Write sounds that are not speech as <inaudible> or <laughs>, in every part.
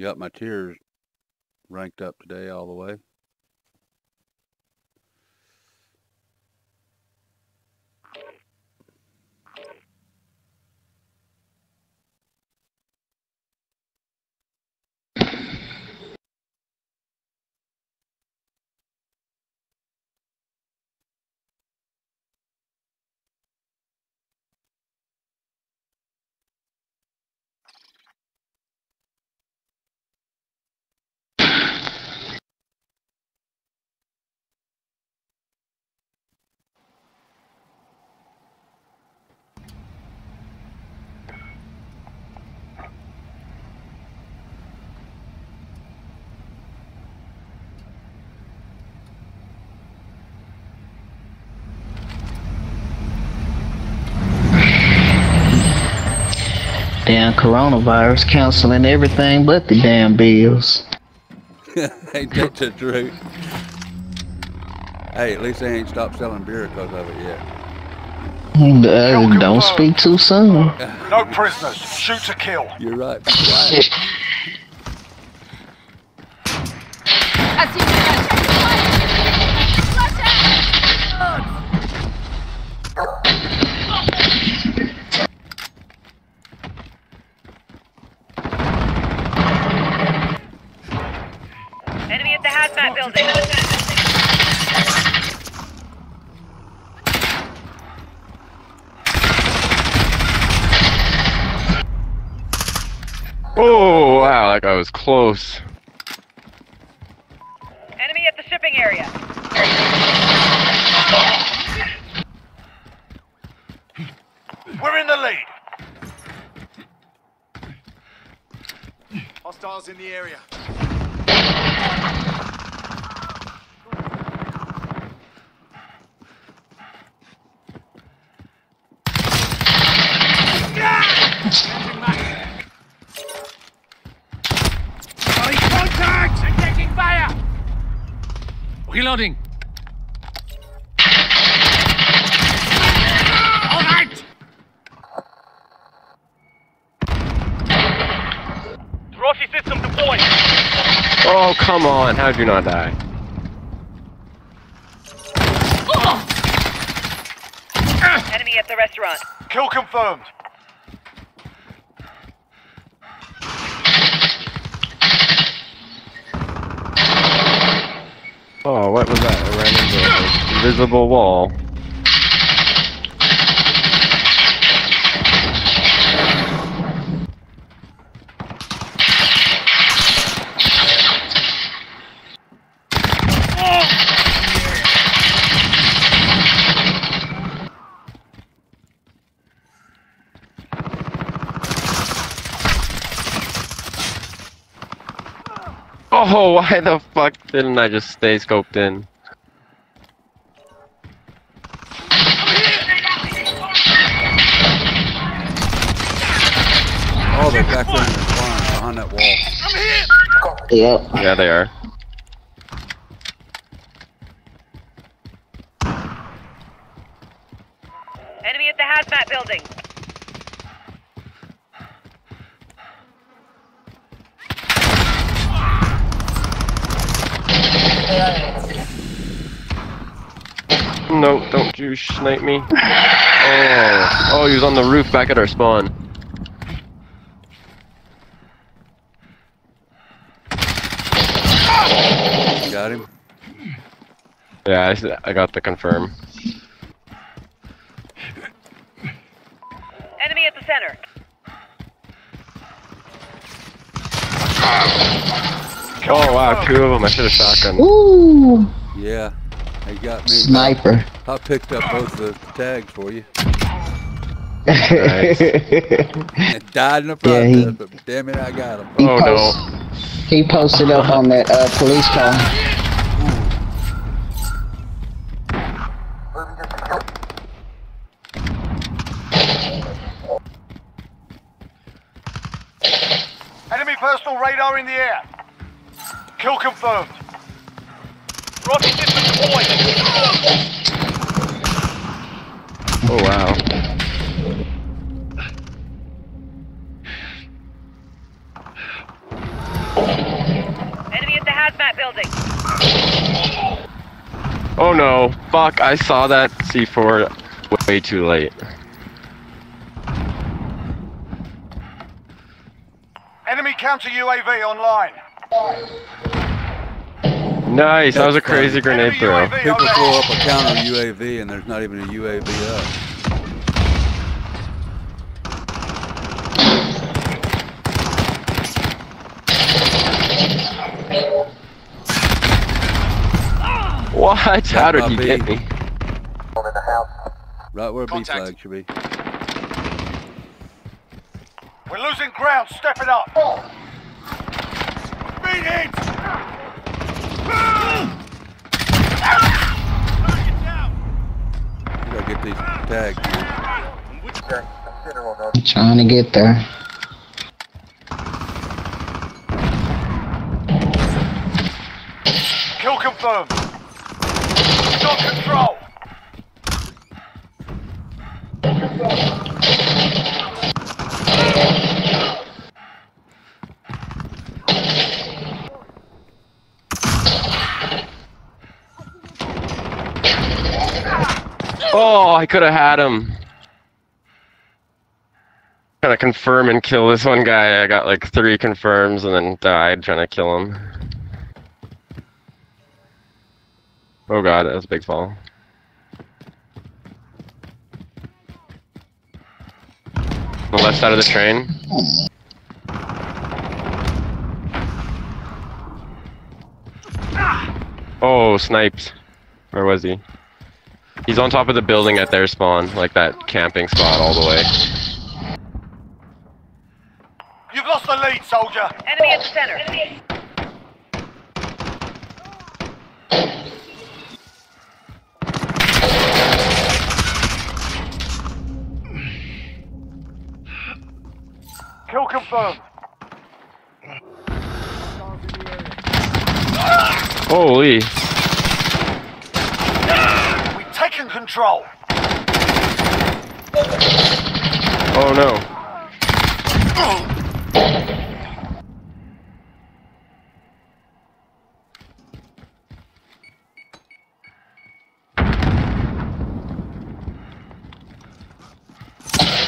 Got my tiers ranked up today all the way. Damn coronavirus canceling everything but the damn bills. <laughs> ain't that the truth? Hey, at least they ain't stopped selling beer because of it yet. Uh, don't speak too soon. <laughs> No prisoners. Shoot to kill. You're right. You're right. <laughs> Enemy at the hazmat building. Oh, wow, that guy was close. Enemy at the shipping area. We're in the lead. Hostiles in the area. Contact! I'm taking fire! Reloading. All right! Trophy system deployed. Oh, come on. How'd you not die? Enemy at the restaurant. Kill confirmed. Oh, what was that? I ran into an invisible wall. Oh, <laughs> why the fuck didn't I just stay scoped in? Oh, they're back there in the corner behind that wall. Yep. Yeah, they are. Enemy at the hazmat building. No, don't you snipe me. Oh, oh, he was on the roof back at our spawn. Got him. Yeah, I got the confirm. Enemy at the center. Oh wow, two of them. I should have shotgun. Ooh, Yeah. I got me. sniper. I picked up both the tags for you. Nice. <laughs> And died in the Yeah, he- but damn it, I got him. He Oh post- no. He posted up on that uh, police car. Enemy personal radar in the air. Kill confirmed. Roger, distance deployed. Oh, wow. Enemy at the hazmat building. Oh no, fuck, I saw that C4 way too late. Enemy counter UAV online. Nice, that was a crazy grenade throw. UAV People overhead. blow up a counter UAV and there's not even a UAV up. What? How did you he be- get me? Right where B Contact. flag should be. We're losing ground. Step it up. Beat it. Get these tags, man. I'm trying to get there. Kill confirmed. Got control. Oh, I could have had him. Trying to confirm and kill this one guy. I got like three confirms and then died trying to kill him. Oh god, that was a big fall. The left side of the train. Oh, sniped. Where was he? He's on top of the building at their spawn, like that camping spot all the way. You've lost the lead, soldier. Enemy at the center. Kill confirmed. Holy! Control. Oh no. Oh.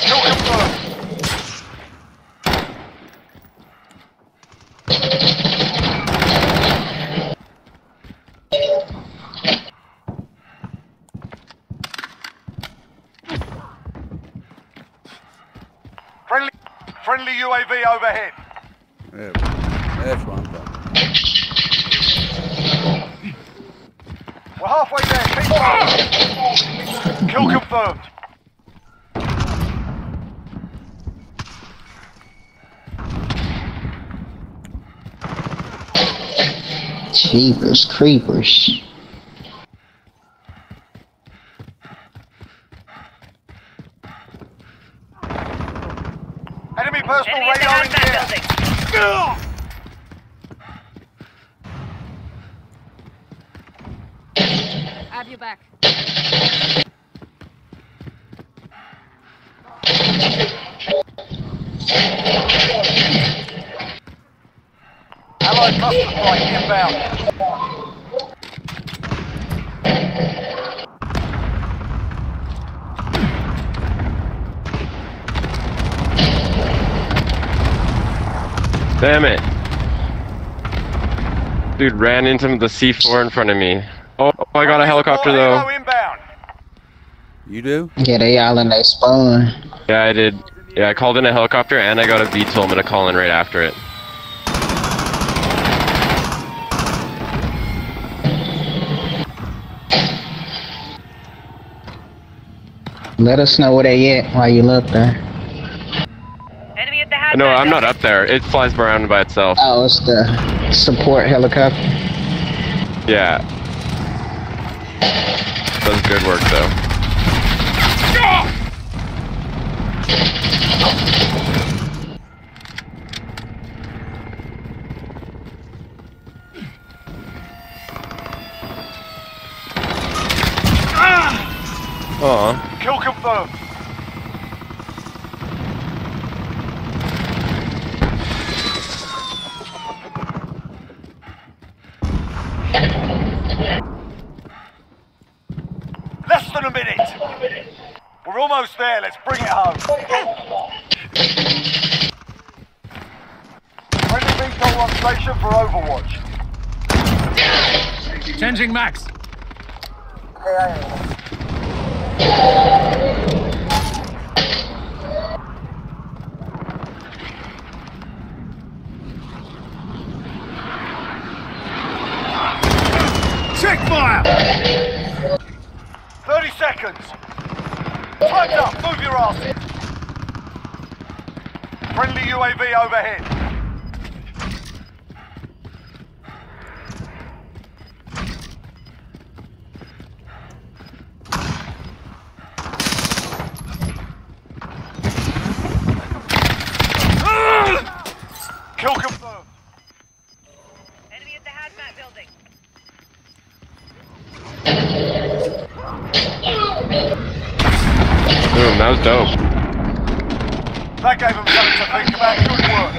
Kill confirmed. Friendly, friendly UAV overhead. There we go. That's what I'm talking about. We're halfway there. Keep moving. Kill confirmed. Jeepers creepers. Enemy personal Enemy radar in the air. Have you back. Allied cluster strike inbound. Damn it. Dude ran into the C4 in front of me. Oh, oh I got a helicopter though. You do? Yeah, they all in their spawn. Yeah, I did. Yeah, I called in a helicopter and I got a VTOL. I'm gonna call in right after it. Let us know where they at while you look there. Enemy at the hazmat <laughs> No, I'm not up there. It flies around by itself. Oh, it's the support helicopter. Yeah. Does good work though. Ah! Aw. Kill confirmed. We're almost there. Let's bring it home. Friendly VTOL on station for Overwatch. Changing max. Time's up. Move your asses. Friendly UAV overhead. Kill confirmed. Enemy at the hazmat building. Boom, that was dope. That gave them something to think about. Good work.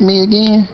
Me again.